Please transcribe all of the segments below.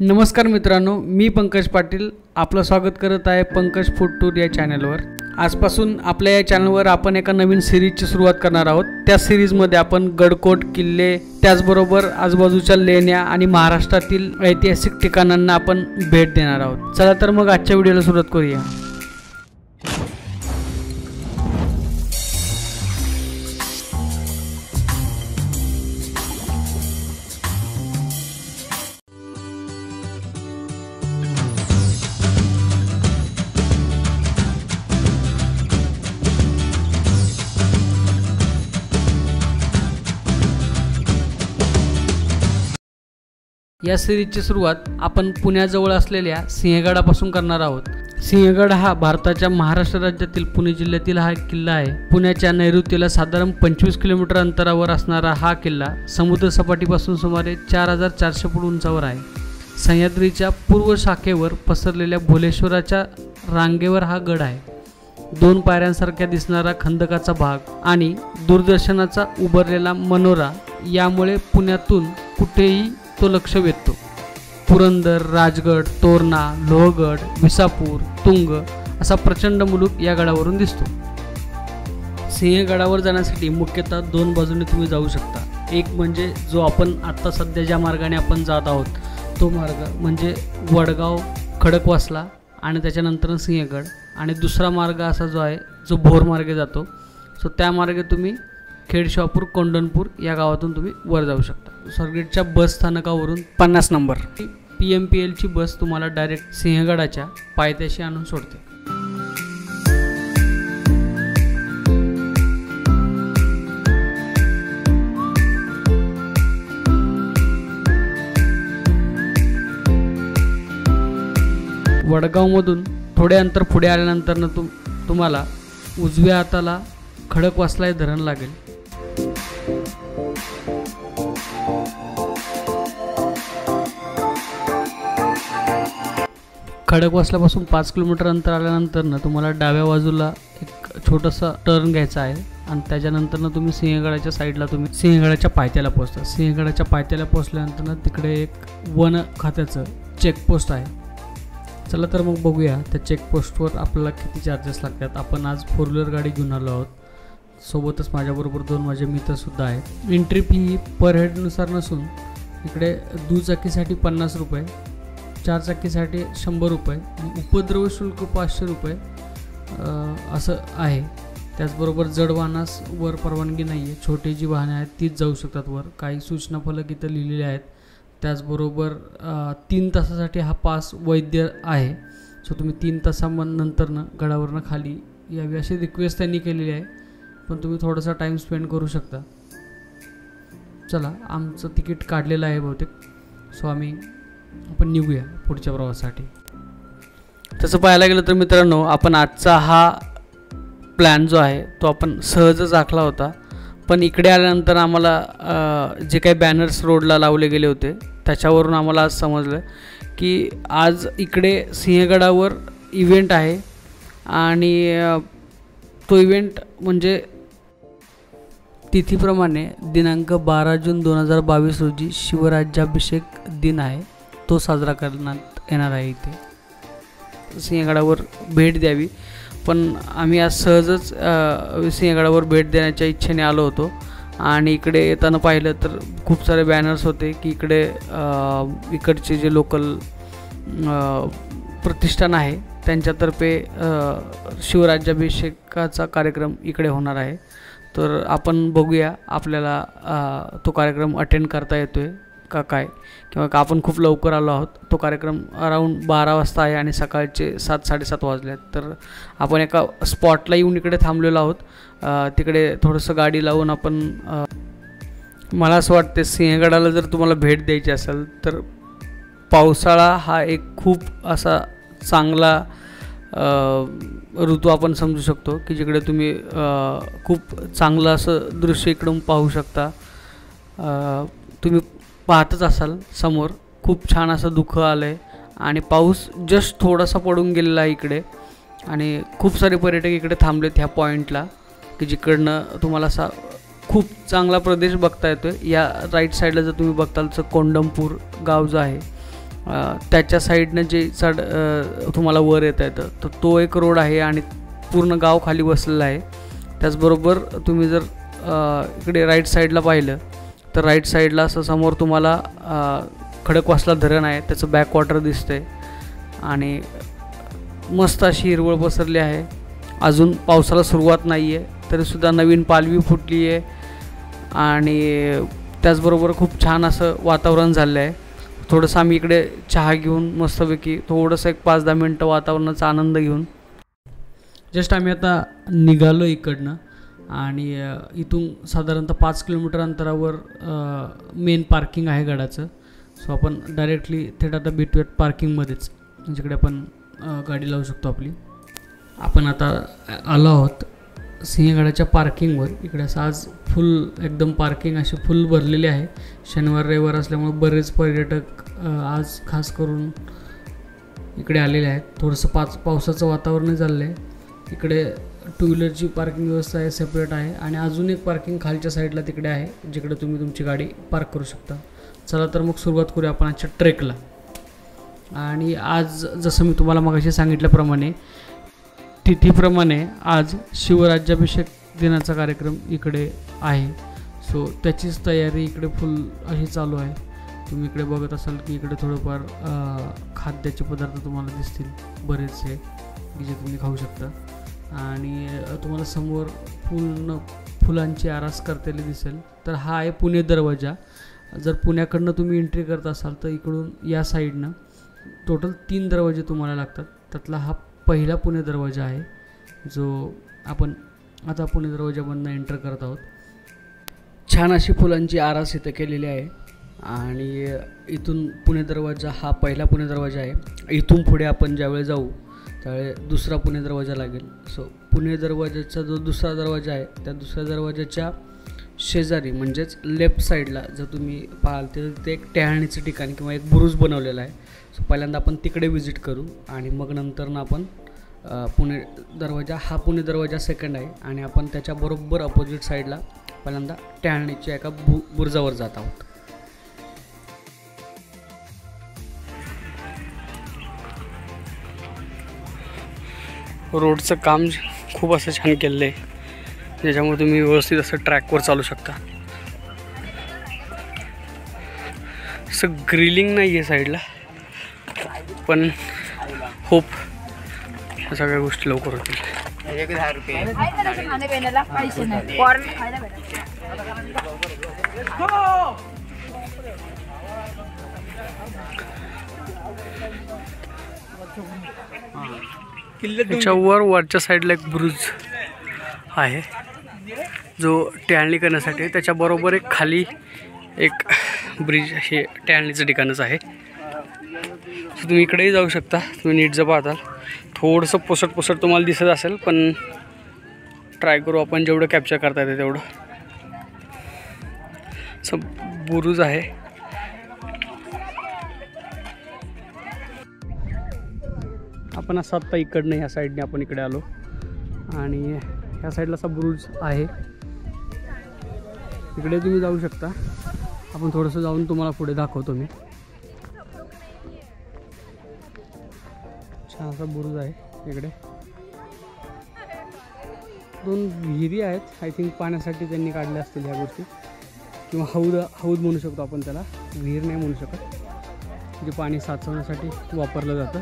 नमस्कार मित्रांनो मी पंकज पाटील. आपलं स्वागत करत आहे पंकज फूड टूर या चॅनलवर आजपासून आपल्या या चॅनलवर आपण एका नवीन सिरीजची सुरुवात करणार आहोत. त्या सिरीजमध्ये आपण गडकोट किल्ले त्याचबरोबर आजूबाजूच्या लेण्या आणि महाराष्ट्रातील ऐतिहासिक ठिकाणांना आपण भेट देणार आहोत. चला तर मग आजच्या व्हिडिओला सुरुवात करूया. या सिरीजची सुरुवात आपण पुण्याजवळ असलेल्या सिंहगडापासून करणार आहोत. सिंहगड हा भारताच्या महाराष्ट्र राज्यातील पुणे जिल्ह्यातील हा किल्ला आहे. पुण्याच्या नैऋत्येला साधारण पंचवीस किलोमीटर अंतरावर असणारा हा किल्ला समुद्रसपाटीपासून सुमारे चार हजार चारशे फूट उंचावर आहे. सह्याद्रीच्या पूर्व शाखेवर पसरलेल्या भोलेश्वराच्या रांगेवर हा गड आहे. दोन पायऱ्यांसारख्या दिसणारा खंदकाचा भाग आणि दूरदर्शनाचा उभारलेला मनोरा यामुळे पुण्यातून कुठेही तो लक्ष वेधतो. पुरंदर राजगड तोरणा लोहगड विसापूर तुंग असा प्रचंड मुलूक या गडावरून दिसतो. सिंहगडावर जाण्यासाठी मुख्यतः दोन बाजूने तुम्ही जाऊ शकता. एक म्हणजे जो आपण आत्ता सध्या ज्या मार्गाने आपण जात आहोत तो मार्ग म्हणजे वडगाव खडकवासला आणि त्याच्यानंतर सिंहगड. आणि दुसरा मार्ग असा जो आहे जो भोर मार्गे जातो. सो त्या मार्गे तुम्ही खेडशापूर कोंडणपूर या गावातून तुम्ही वर जाऊ शकता. स्वारगेटच्या बस स्थानकावरून पन्नास नंबर. पी एम पी एलची बस तुम्हाला डायरेक्ट सिंहगडाच्या पायथ्याशी आणून सोडते. वडगावमधून थोडे अंतर पुढे आल्यानंतर तुम तुम्हाला उजव्या हाताला खडकवासलाय धरण लागेल. खडकवासल्यापासून पाच किलोमीटर अंतर आल्यानंतर ना तुम्हाला डाव्या बाजूला एक छोटंसं टर्न घ्यायचा आहे. आणि त्याच्यानंतर ना तुम्ही सिंहगडाच्या साईडला तुम्ही सिंहगडाच्या पायथ्याला पोहोचता. सिंहगडाच्या पायथ्याला पोहोचल्यानंतर ना तिकडे एक वन खात्याचं चेकपोस्ट आहे. चला तर मग बघूया त्या चेकपोस्टवर आपल्याला किती चार्जेस लागतात. आपण आज फोर व्हीलर गाडी घेऊन आलो आहोत. सोबतच माझ्याबरोबर दोन माझे मित्रसुद्धा आहेत. एंट्री फी ही पर हेडनुसार नसून इकडे दुचाकीसाठी पन्नास रुपये चारचाकीसाठी शंभर रुपये उपद्रव शुल्क पाचशे रुपये असं आहे. त्याचबरोबर जड वाहनास वर परवानगी नाही आहे छोटी जी वाहने आहेत तीच जाऊ शकतात वर. काही सूचना फलक इथं लिहिलेले आहेत. त्याचबरोबर तीन तासासाठी हा पास वैद्य आहे. सो तुम्ही तीन तासानंतरनं गडावरनं खाली यावी अशी रिक्वेस्ट त्यांनी केलेली आहे. पण तुम्ही थोडासा टाईम स्पेंड करू शकता. चला आमचं तिकीट काढलेलं आहे बहुतेक. सो आम्ही आपण निघूया पुढच्या प्रवासासाठी. तसं पाहायला गेलं तर मित्रांनो आपण आजचा हा प्लॅन जो आहे तो आपण सहजच आखला होता. पण इकडे आल्यानंतर आम्हाला जे काही बॅनर्स रोडला लावले गेले होते त्याच्यावरून आम्हाला आज समजलं की आज इकडे सिंहगडावर इव्हेंट आहे आणि तो इव्हेंट म्हणजे तिथीप्रमाणे दिनांक बारा जून दोन हजार बावीस रोजी शिवराज्याभिषेक दिन आहे. तो साजरा करण्यात येणार आहे इथे. सिंहगडावर भेट द्यावी. पण आम्ही आज सहजच सिंहगडावर भेट देण्याच्या इच्छेने आलो होतो. आणि इकडे येताना पाहिलं तर खूप सारे बॅनर्स होते की इकडे इकडचे जे लोकल प्रतिष्ठान आहे त्यांच्यातर्फे शिवराज्याभिषेकाचा कार्यक्रम इकडे होणार आहे. तर आपण बघूया आपल्याला तो कार्यक्रम अटेंड करता येतो आहे का काय? किंवा का आपण खूप लवकर आलो आहोत? तो कार्यक्रम अराऊंड बारा वाजता आहे आणि सकाळचे सात साडेसात वाजले आहेत तर आपण एका स्पॉटला येऊन इकडे थांबलेलो आहोत. तिकडे थोडंसं गाडी लावून आपण मला असं वाटते सिंहगडाला जर तुम्हाला भेट द्यायची असेल तर पावसाळा हा एक खूप असा चांगला ऋतू आपण समजू शकतो की जिकडे तुम्ही खूप चांगलं असं दृश्य इकडून पाहू शकता. तुम्ही पाहतच असाल समोर खूप छान असं दुःख आलं आहे आणि पाऊस जस्ट थोडासा पडून गेलेला आहे इकडे. आणि खूप सारे पर्यटक इकडे थांबलेत ह्या पॉईंटला की जिकडनं तुम्हाला असा खूप चांगला प्रदेश बघता येतो आहे या राईट साईडला जर तुम्ही बघताल तर कोंडमपूर गाव जो आहे त्याच्या साईडनं जे चढ तुम्हाला वर येता येतं. तर तो एक रोड आहे आणि पूर्ण गाव खाली बसलेलं आहे. त्याचबरोबर तुम्ही जर इकडे राईट साईडला पाहिलं तर राईट साईडला असं समोर तुम्हाला खडकवासला धरण आहे त्याचं बॅकवॉटर दिसतंय. आणि मस्त अशी हिरवळ पसरली आहे. अजून पावसाला सुरुवात नाही आहे तरीसुद्धा नवीन पालवी फुटली आहे आणि त्याचबरोबर खूप छान असं वातावरण झालं आहे थोडंसं आम्ही इकडे चहा घेऊन मस्तपैकी थोडंसं एक पाच दहा मिनटं वातावरणाचा आनंद घेऊन. जस्ट आम्ही आता निघालो इकडनं. आणि इथून साधारणतः पाच किलोमीटर अंतरावर मेन पार्किंग आहे गडाचं. सो आपण डायरेक्टली थेट आता भेटूयात पार्किंगमध्येच जिकडे आपण गाडी लावू शकतो आपली. आपण आता आलो आहोत सिंहगडाच्या पार्किंगवर इकडे असं आज फुल एकदम पार्किंग अशी फुल भरलेली आहे. शनिवार रविवार असल्यामुळे बरेच पर्यटक आज खास करून इकडे आलेले आहेत. थोडंसं पाच पावसाचं वातावरण झालं आहे. इकडे टू व्हीलरची पार्किंग व्यवस्था आहे सेपरेट आहे आणि अजून एक पार्किंग खालच्या साईडला तिकडे आहे जिकडे तुम्ही तुमची गाडी पार्क करू शकता. चला तर मग सुरुवात करूया आपण आजच्या ट्रेकला आणि आज जसं मी तुम्हाला मगाशी सांगितल्याप्रमाणे तिथीप्रमाणे आज शिवराज्याभिषेक दिनाचा कार्यक्रम इकडे आहे. सो त्याचीच तयारी इकडे फुल अशी चालू आहे. तुम्ही इकडे बघत असाल की इकडे थोडंफार खाद्याचे पदार्थ तुम्हाला दिसतील बरेचसे की जे तुम्ही खाऊ शकता. आणि तुम्हाला समोर पूर्ण फुलांची आरास करतेली दिसेल. तर हा आहे पुणे दरवाजा. जर पुण्याकडनं तुम्ही एंट्री करत असाल तर इकडून या साईडनं टोटल तीन दरवाजे तुम्हाला लागतात. त्यातला हा पहिला पुणे दरवाजा आहे जो आपण आता पुणे दरवाजामधनं एंटर करत आहोत. छान अशी फुलांची आरास इथं केलेली आहे. आणि इथून पुणे दरवाजा हा पहिला पुणे दरवाजा आहे. इथून पुढे आपण ज्यावेळी जाऊ त्यावेळे दुसरा पुणे दरवाजा लागेल. सो पुणे दरवाजाचा जो दुसरा दरवाजा आहे त्या दुसऱ्या दरवाजाच्या शेजारी म्हणजेच लेफ्ट साईडला जर तुम्ही पाहाल तर ते एक टॅहणीचं ठिकाण किंवा एक बुरुज बनवलेला आहे. सो पहिल्यांदा आपण तिकडे व्हिजिट करू आणि मग नंतरनं आपण पुणे दरवाजा हा पुणे दरवाजा सेकंड आहे आणि आपण त्याच्या बरोबर अपोजिट साईडला पहिल्यांदा टॅहणीच्या एका बु बुरुजावर जात आहोत. रोडचं काम खूप असं छान केलेलं आहे ज्याच्यामुळे तुम्ही व्यवस्थित असं ट्रॅकवर चालू शकता. असं ग्रिलिंग नाही आहे साईडला पण होप या सगळ्या लवकर होतील. खाने त्याच्यावर वरच्या साईडला एक ब्रुज आहे. जो टॅळणी करण्यासाठी त्याच्याबरोबर एक खाली एक ब्रिज हे टॅळणीचं ठिकाणच आहे. सो तुम्ही इकडेही जाऊ शकता. तुम्ही नीट जर पाहताल थोडंसं पोसट पोसट तुम्हाला दिसत असेल पण ट्राय करू आपण. जेवढं कॅप्चर करता येते तेवढं. स बुरुज आहे. आपण असं आत्ता इकडनं ह्या साईडने आपण इकडे आलो. आणि ह्या साईडला असा ब्रुज आहे. इकडे तुम्ही जाऊ शकता. आपण थोडंसं जाऊन तुम्हाला पुढे दाखवतो मी. छान असा बुरुज आहे इकडे. दोन विहिरी आहेत. आय थिंक पाण्यासाठी त्यांनी काढल्या असतील ह्या गोष्टी. किंवा हौद हौद म्हणू शकतो आपण त्याला. विहीर नाही म्हणू शकत. जे पाणी साचवण्यासाठी वापरलं जातं.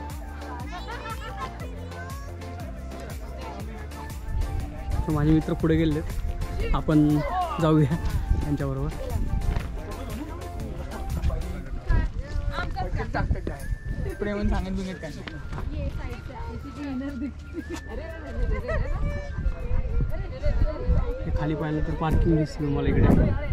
सो माझे मित्र पुढे गेलेत आपण जाऊया त्यांच्याबरोबर. हे खाली पाहिलं तर पार्किंग दिसली मला इकडे.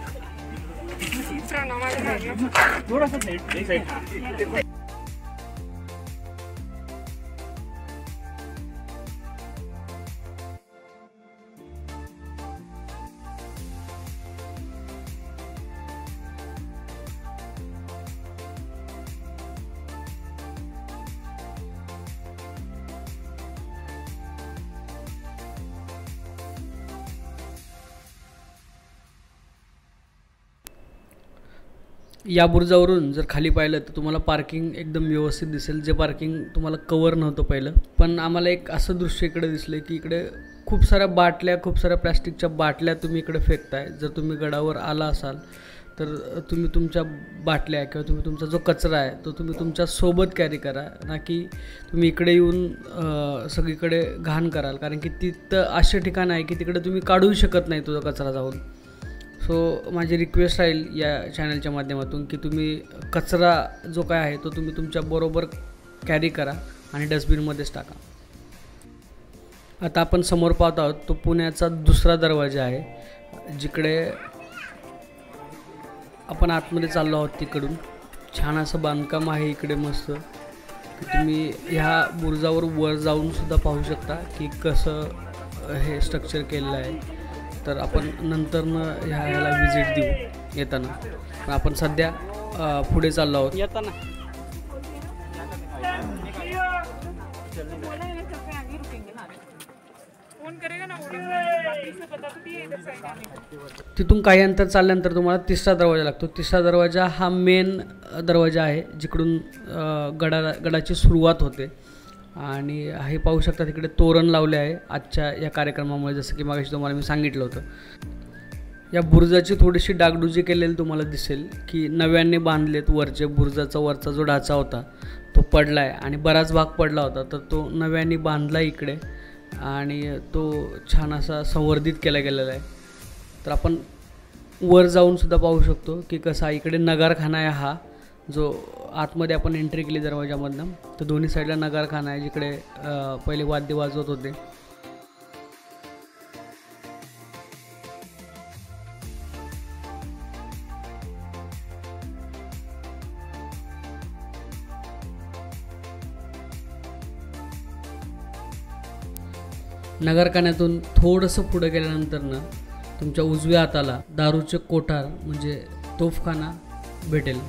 करा ना माझ्या या बुर्जावरून जर खाली पाहिलं तर तुम्हाला पार्किंग एकदम व्यवस्थित दिसेल. जे पार्किंग तुम्हाला कवर नव्हतं पहिलं. पण आम्हाला एक असं दृश्य इकडे दिसलं की इकडे खूप साऱ्या बाटल्या खूप साऱ्या प्लॅस्टिकच्या बाटल्या तुम्ही इकडे फेकताय. जर तुम्ही गडावर आला असाल तर तुम्ही तुमच्या बाटल्या किंवा तुम्ही तुमचा जो कचरा आहे तो तुम्ही तुमच्यासोबत कॅरी करा. ना की तुम्ही इकडे येऊन सगळीकडे घाण कराल. कारण की तिथं असे ठिकाण आहे की तिकडे तुम्ही काढूही शकत नाही तुझा कचरा जाऊन. सो माझी रिक्वेस्ट राहील या चॅनलच्या माध्यमातून की तुम्ही कचरा जो काय आहे तो तुम्ही तुमच्या बरोबर कॅरी करा आणि डस्टबिनमध्येच टाका. आता आपण समोर पाहत आहोत तो पुण्याचा दुसरा दरवाजा आहे जिकडे आपण आतमध्ये चाललो आहोत तिकडून. छान असं बांधकाम आहे इकडे मस्त. तुम्ही ह्या बुरुजावर वर जाऊन सुद्धा पाहू शकता की कसं हे स्ट्रक्चर केलेलं आहे. तर आपण नंतरनं ह्या ह्याला व्हिजिट देऊ येताना. पण आपण सध्या पुढे चाललो आहोत. येताना. तिथून काही अंतर चालल्यानंतर तुम्हाला तिसरा दरवाजा लागतो. तिसरा दरवाजा हा मेन दरवाजा आहे जिकडून गडा गडाची सुरुवात होते. आणि हे पाहू शकता तिकडे तोरण लावले आहे. आजच्या या कार्यक्रमामुळे जसं की मागाशी तुम्हाला मी सांगितलं होतं. या बुरजाची थोडीशी डागडुजी केलेली तुम्हाला दिसेल की नव्याने बांधलेत वरचे बुरजाचा वरचा जो ढाचा होता तो पडला आहे आणि बराच भाग पडला होता तर तो नव्याने बांधला इकडे आणि तो छान असा संवर्धित केला गेलेला आहे. तर आपण वर जाऊन सुद्धा पाहू शकतो की कसा इकडे नगारखाना आहे हा. जो आतमध्ये आपण एंट्री केली दरवाजामधनं तर दोन्ही साईडला नगारखाना आहे जिकडे पहिले वाद्य वाजवत होते. नगरखान्यातून थोडंसं पुढं गेल्यानंतरनं तुमच्या उजव्या हाताला दारूचे कोठार म्हणजे तोफखाना भेटेल.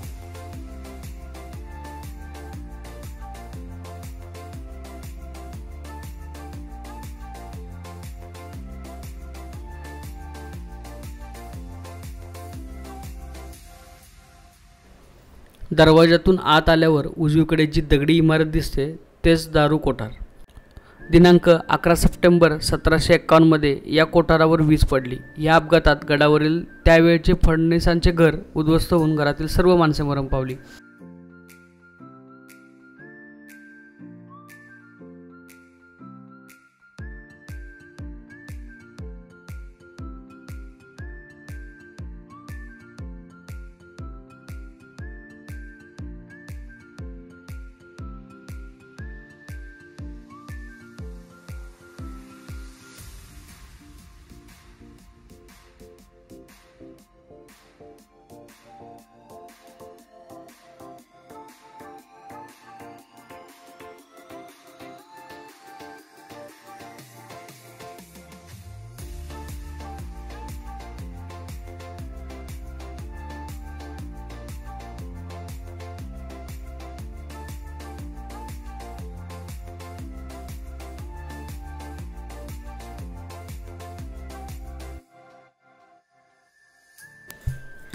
दरवाजातून आत आल्यावर उजवीकडे जी दगडी इमारत दिसते तेच दारू कोठार. दिनांक अकरा सप्टेंबर सतराशे एक्कावन्नमध्ये या कोठारावर वीज पडली. या अपघातात गडावरील त्यावेळचे फडणवीसांचे घर उद्ध्वस्त होऊन घरातील सर्व माणसे मरण पावली.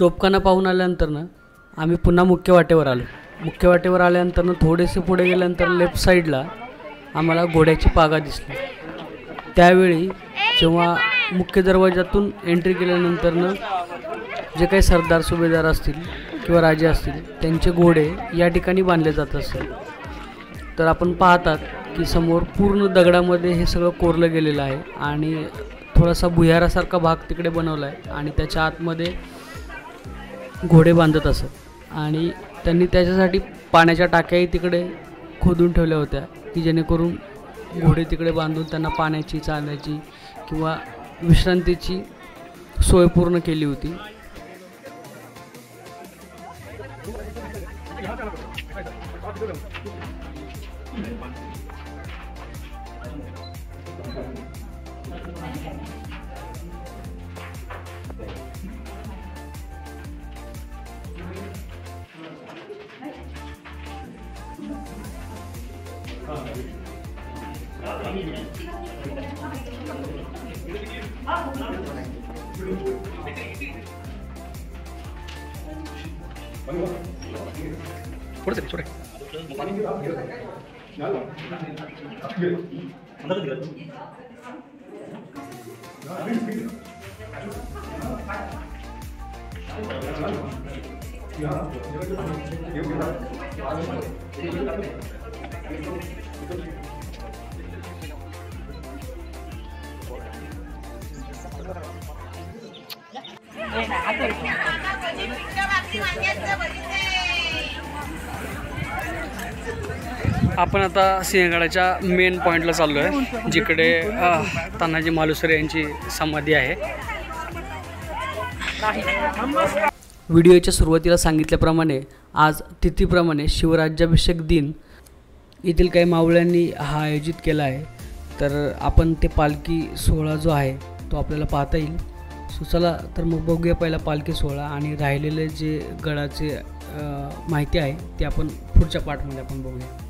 तोपखाना पाहून आल्यानंतरनं आम्ही पुन्हा मुख्य वाटेवर आलो. मुख्य वाटेवर आल्यानंतरनं थोडेसे पुढे गेल्यानंतर लेफ्ट साईडला आम्हाला घोड्याची पागा दिसली. त्यावेळी जेव्हा मुख्य दरवाजातून एंट्री केल्यानंतरनं जे काही सरदार सुभेदार असतील किंवा राजे असतील त्यांचे घोडे या ठिकाणी बांधले जात असतात. तर आपण पाहतात की समोर पूर्ण दगडामध्ये हे सगळं कोरलं गेलेलं आहे आणि थोडासा भुयारासारखा भाग तिकडे बनवला आहे आणि त्याच्या आतमध्ये घोडे बांधत असत. आणि त्यांनी त्याच्यासाठी पाण्याच्या टाक्याही तिकडे खोदून ठेवल्या होत्या की जेणेकरून घोडे तिकडे बांधून त्यांना पाण्याची चालण्याची किंवा विश्रांतीची सोय पूर्ण केली होती. これだけそれ。Ya, आपण आता सिंहगडाच्या मेन पॉईंटला चाललो आहे जिकडे तानाजी मालुसरे यांची समाधी आहे. व्हिडिओच्या सुरुवातीला सांगितल्याप्रमाणे आज तिथीप्रमाणे शिवराज्याभिषेक दिन. येथील काही मावळ्यांनी हा आयोजित केला आहे. तर आपण ते पालखी सोहळा जो आहे तो आपल्याला पाहता येईल. सो चला तर मग बघूया पहिला पालखी सोहळा आणि राहिलेले जे गडाचे माहिती आहे ते आपण पुढच्या पार्टमध्ये आपण बघूया.